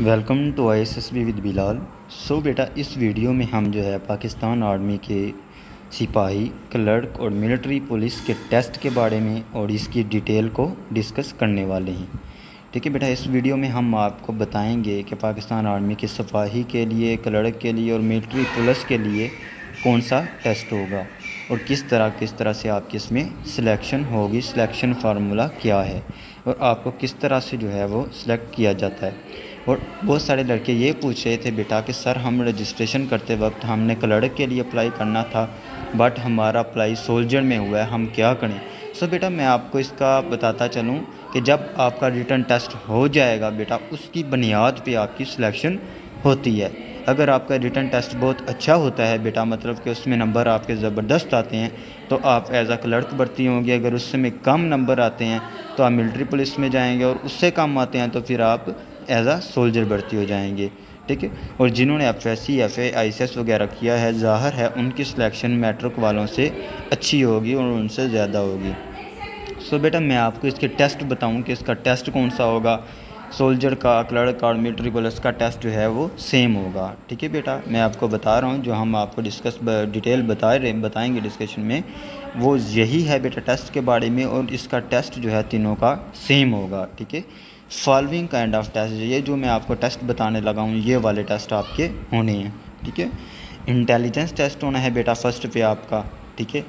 Welcome to I S S B with Bilal so बेटा, इस video में हम जो है पाकिस्तान आर्मी के सिपाही, क्लर्क और मिलिट्री पुलिस के टेस्ट के बारे में और इसकी डिटेल को डिस्कस करने वाले हैं। ठीक है बेटा, इस वीडियो में हम आपको बताएँगे कि पाकिस्तान आर्मी के सिपाही के लिए, क्लर्क के लिए और मिलिट्री पुलिस के लिए कौन सा टेस्ट होगा और किस तरह किस तरह से आपकी इसमें सिलेक्शन होगी, सिलेक्शन फार्मूला क्या है और आपको किस तरह से जो है वो सिलेक्ट किया जाता है। और बहुत सारे लड़के ये पूछ रहे थे, बेटा, कि सर, हम रजिस्ट्रेशन करते वक्त हमने क्लर्क के लिए अप्लाई करना था बट हमारा अप्लाई सोल्जर में हुआ है, हम क्या करें? सो बेटा, मैं आपको इसका बताता चलूँ कि जब आपका रिटर्न टेस्ट हो जाएगा, बेटा, उसकी बुनियाद पे आपकी सिलेक्शन होती है। अगर आपका रिटर्न टेस्ट बहुत अच्छा होता है, बेटा मतलब कि उसमें नंबर आपके ज़बरदस्त आते हैं तो आप एज आ क्लर्क भर्ती होंगे। अगर उससे में कम नंबर आते हैं तो आप मिलिट्री पुलिस में जाएँगे और उससे कम आते हैं तो फिर आप एज आ सोल्जर भर्ती हो जाएँगे, ठीक है? और जिन्होंने F S C F A I C S वगैरह किया है, ज़ाहिर है उनकी सिलेक्शन मैट्रिक वालों से अच्छी होगी और उनसे ज़्यादा होगी। सो बेटा, मैं आपको इसके टेस्ट बताऊँ कि इसका टेस्ट कौन सा होगा। सोल्जर का क्लर्क और मिलिट्री पुलिस का टेस्ट जो है वो सेम होगा। ठीक है बेटा? मैं आपको बता रहा हूँ, जो हम आपको डिस्कस डिटेल बता रहे, बताएँगे डिस्कशन में, वो यही है बेटा टेस्ट के बारे में और इसका टेस्ट जो है तीनों का सेम होगा, ठीक है? फॉलोइंग काइंड ऑफ़ टेस्ट, ये जो मैं आपको टेस्ट बताने लगा हूँ, ये वाले टेस्ट आपके होने हैं, ठीक है? इंटेलिजेंस टेस्ट होना है बेटा, फ़र्स्ट पे आपका, ठीक है?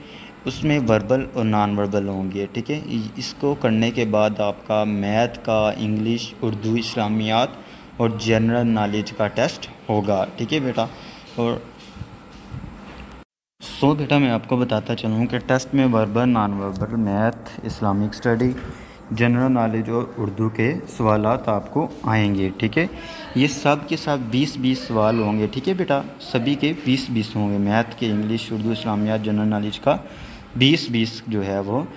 उसमें वर्बल और नॉन वर्बल होंगे, ठीक है? इसको करने के बाद आपका मैथ का इंग्लिश उर्दू, इस्लामियात और जनरल नॉलेज का टेस्ट होगा, ठीक है बेटा? और सो बेटा मैं आपको बताता चलूँ कि टेस्ट में verbal non verbal math Islamic study general knowledge और उर्दू के सवाल आपको आएँगे, ठीक है? ये सब के बीस बीस सवाल होंगे, ठीक है बेटा? सभी के बीस बीस होंगे, मैथ के, इंग्लिश, उर्दू इस्लामियात जनरल नॉलेज का बीस बीस जो है वो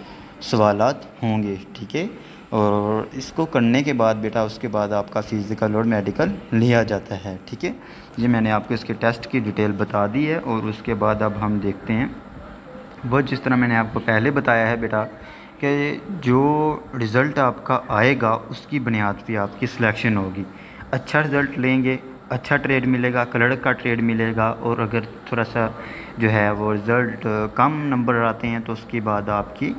सवाल होंगे, ठीक है? और इसको करने के बाद बेटा, उसके बाद आपका फ़िज़िकल और मेडिकल लिया जाता है, ठीक है? ये मैंने आपको इसके टेस्ट की डिटेल बता दी है और उसके बाद अब हम देखते हैं। वह जिस तरह मैंने आपको पहले बताया है बेटा कि जो रिज़ल्ट आपका आएगा, उसकी बुनियाद पे आपकी सिलेक्शन होगी। अच्छा रिज़ल्ट लेंगे अच्छा ट्रेड मिलेगा कलर का ट्रेड मिलेगा, और अगर थोड़ा सा जो है वो रिज़ल्ट कम नंबर आते हैं तो उसके बाद आपकी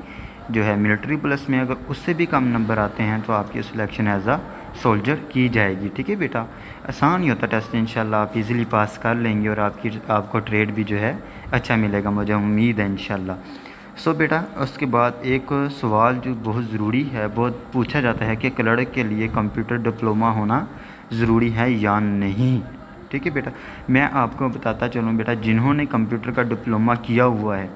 जो है मिलिट्री प्लस में अगर उससे भी कम नंबर आते हैं तो आपकी सिलेक्शन एज आ सोल्जर की जाएगी। ठीक है बेटा? आसान ही होता टेस्ट इंशाल्लाह आप इजीली पास कर लेंगे, और आपकी, आपको ट्रेड भी जो है अच्छा मिलेगा, मुझे उम्मीद है, इंशाल्लाह। सो बेटा, उसके बाद एक सवाल जो बहुत ज़रूरी है, बहुत पूछा जाता है कि क्लर्क के लिए कंप्यूटर डिप्लोमा होना ज़रूरी है या नहीं। ठीक है बेटा? मैं आपको बताता चलूँ बेटा, जिन्होंने कंप्यूटर का डिप्लोमा किया हुआ है,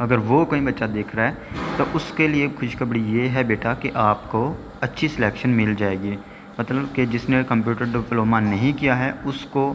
अगर वो कोई बच्चा देख रहा है तो उसके लिए खुशखबरी ये है बेटा कि आपको अच्छी सिलेक्शन मिल जाएगी। मतलब कि जिसने कंप्यूटर डिप्लोमा नहीं किया है, उसको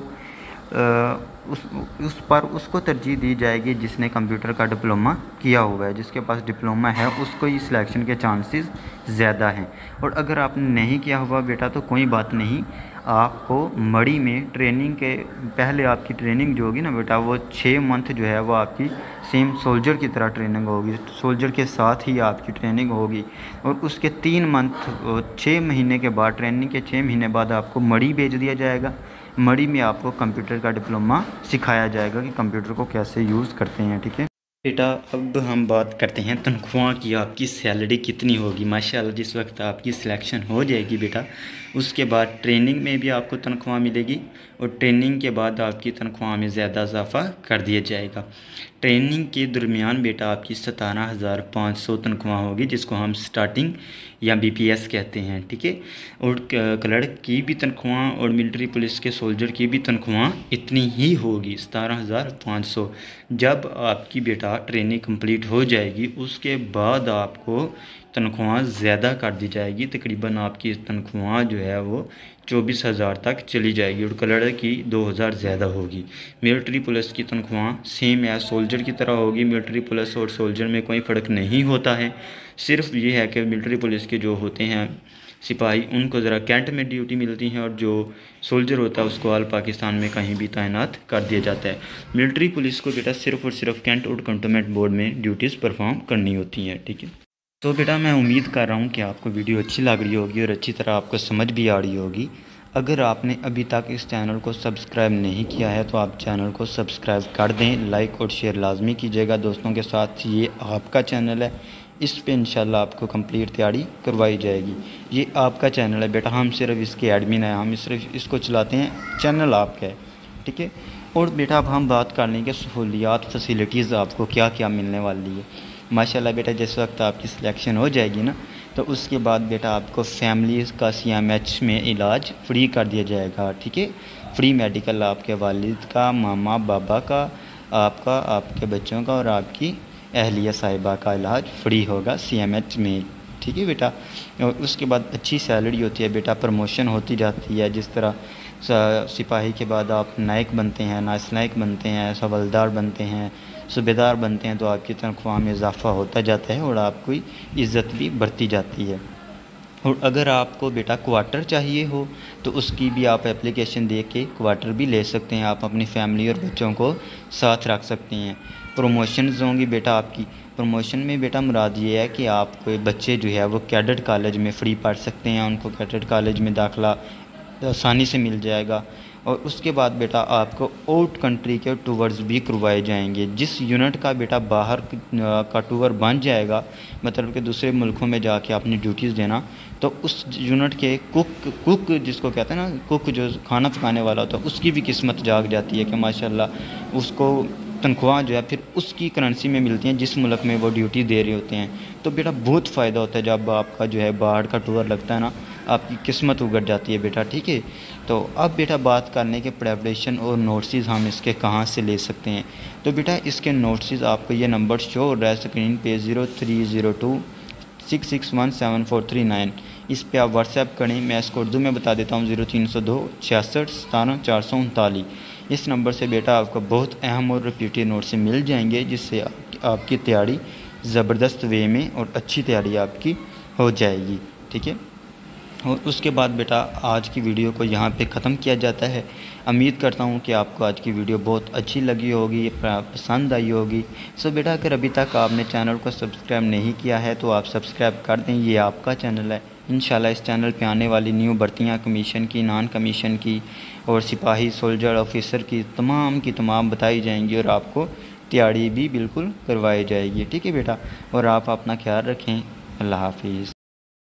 उस उस पर उसको तरजीह दी जाएगी जिसने कंप्यूटर का डिप्लोमा किया हुआ है, जिसके पास डिप्लोमा है, उसको ही सिलेक्शन के चांसेस ज़्यादा हैं। और अगर आपने नहीं किया हुआ बेटा तो कोई बात नहीं, आपको मड़ी में ट्रेनिंग के, पहले आपकी ट्रेनिंग जो होगी ना बेटा, वो छः मंथ जो है, वो आपकी सेम सोल्जर की तरह ट्रेनिंग होगी। सोल्जर के साथ ही आपकी ट्रेनिंग होगी। और उसके तीन मंथ छः महीने के बाद ट्रेनिंग के छः महीने बाद आपको मड़ी भेज दिया जाएगा। मड़ी में आपको कंप्यूटर का डिप्लोमा सिखाया जाएगा कि कंप्यूटर को कैसे यूज़ करते हैं, ठीक है? बेटा, अब हम बात करते हैं तनख्वाह की, आपकी सैलरी कितनी होगी? माशाल्लाह, जिस वक्त आपकी सिलेक्शन हो जाएगी बेटा, उसके बाद ट्रेनिंग में भी आपको तनख्वाह मिलेगी। और ट्रेनिंग के बाद आपकी तनख्वाह में ज़्यादा इजाफा कर दिया जाएगा। ट्रेनिंग के दरमियान बेटा आपकी सतारह हज़ार पाँच सौ तनख्वाह होगी, जिसको हम स्टार्टिंग या बीपीएस कहते हैं, ठीक है? और क्लर्क की भी तनख्वाह और मिलिट्री पुलिस के सोल्जर की भी तनख्वाह इतनी ही होगी, सतारह हज़ार पाँच सौ। जब आपकी बेटा ट्रेनिंग कंप्लीट हो जाएगी, उसके बाद आपको तनख्वाह ज़्यादा कर दी जाएगी। तकरीबन आपकी तनख्वाह जो है वो चौबीस हज़ार तक चली जाएगी और कलर की दो हज़ार ज़्यादा होगी। मिलिट्री पुलिस की तनख्वाह सेम है सोल्जर की तरह होगी। मिलिट्री पुलिस और सोल्जर में कोई फ़र्क नहीं होता है। सिर्फ़ ये है कि मिलिट्री पुलिस के जो होते हैं सिपाही, उनको ज़रा कैंट में ड्यूटी मिलती है और जो सोल्जर होता है उसको आल पाकिस्तान में कहीं भी तैनात कर दिया जाता है। मिलिट्री पुलिस को बेटा सिर्फ़ और सिर्फ़ कैंट और कंटोनमेंट बोर्ड में ड्यूटीज़ परफॉर्म करनी होती हैं, ठीक है? तो बेटा मैं उम्मीद कर रहा हूँ कि आपको वीडियो अच्छी लग रही होगी और अच्छी तरह आपको समझ भी आ रही होगी। अगर आपने अभी तक इस चैनल को सब्सक्राइब नहीं किया है तो आप चैनल को सब्सक्राइब कर दें, लाइक और शेयर लाजमी कीजिएगा। दोस्तों के साथ ये आपका चैनल है। इस पे इंशाल्लाह आपको कंप्लीट तैयारी करवाई जाएगी। ये आपका चैनल है बेटा। हम सिर्फ़ इसके एडमिन हैं। हम सिर्फ़ इसको चलाते हैं। चैनल आपका है। ठीक है? और बेटा अब हम बात कर लेंगे सहूलियात, फैसिलिटीज़ आपको क्या क्या मिलने वाली है। माशाल्लाह बेटा, जिस वक्त आपकी सिलेक्शन हो जाएगी ना तो उसके बाद बेटा आपको फैमिली का सी एम एच में इलाज फ्री कर दिया जाएगा, ठीक है? फ्री मेडिकल आपके वालिद का, मामा, बाबा का, आपका, आपके बच्चों का और आपकी अहलिया साहिबा का इलाज फ्री होगा सी एम एच में, ठीक है बेटा? और उसके बाद अच्छी सैलरी होती है बेटा प्रमोशन होती जाती है, जिस तरह सिपाही के बाद आप नायक बनते हैं नायस नायक बनते हैं सवलदार बनते हैं सूबेदार बनते हैं तो आपकी तनख्वाह में इजाफ़ा होता जाता है और आपको इज़्ज़त भी बढ़ती जाती है। और अगर आपको बेटा क्वार्टर चाहिए हो तो उसकी भी आप एप्लीकेशन दे के क्वार्टर भी ले सकते हैं। आप अपनी फैमिली और बच्चों को साथ रख सकते हैं। प्रमोशन होंगी बेटा आपकी। प्रमोशन में बेटा मुराद ये है कि आपके बच्चे जो है, वो कैडेट कॉलेज में फ्री पढ़ सकते हैं। उनको कैडेट कॉलेज में दाखला आसानी से मिल जाएगा। और उसके बाद बेटा आपको आउट कंट्री के टूवर्स भी करवाए जाएँगे। जिस यूनिट का बेटा बाहर का टूर बन जाएगा मतलब कि दूसरे मुल्कों में जाके अपनी ड्यूटीज़ देना तो उस यूनिट के कुक कुक जिसको कहते हैं ना कुक जो खाना पकाने वाला होता है, उसकी भी किस्मत जाग जाती है कि माशाल्लाह, उसको तनख्वाह जो है, फिर उसकी करेंसी में मिलती हैं, जिस मुल्क में वो ड्यूटी दे रहे होते हैं। तो बेटा, बहुत फ़ायदा होता है जब आपका जो है, बाहर का टूर लगता है ना, आपकी किस्मत उगट जाती है बेटा, ठीक है? तो अब बेटा, बात करने के प्रेपरेशन और नोट्स हम इसके कहाँ से ले सकते हैं? तो बेटा, इसके नोट्स आपको ये नंबर शो हो रहा है स्क्रीन पे zero three zero two six six one seven four three nine इस पर आप व्हाट्सएप करें मैं इसको उर्दू में बता देता हूँ ज़ीरो तीन सौ दो छियासठ सतारह चार सौ उनतालीस। इस नंबर से बेटा आपको बहुत अहम और रिपीटेड नोट से मिल जाएँगे जिससे आप, आपकी तैयारी ज़बरदस्त वे में और अच्छी तैयारी आपकी हो जाएगी ठीक है? और उसके बाद बेटा आज की वीडियो को यहाँ पे ख़त्म किया जाता है। उम्मीद करता हूँ कि आपको आज की वीडियो बहुत अच्छी लगी होगी पसंद आई होगी। सो बेटा अगर अभी तक आपने चैनल को सब्सक्राइब नहीं किया है तो आप सब्सक्राइब कर दें। ये आपका चैनल है। इन इस चैनल पे आने वाली न्यू भर्तियाँ, कमीशन की, नान कमीशन की और सिपाही, सोल्जर, ऑफिसर की तमाम की तमाम बताई जाएँगी और आपको तैयारी भी बिल्कुल करवाई जाएगी। ठीक है बेटा? और आप अपना ख्याल रखें। अल्लाह हाफिज़।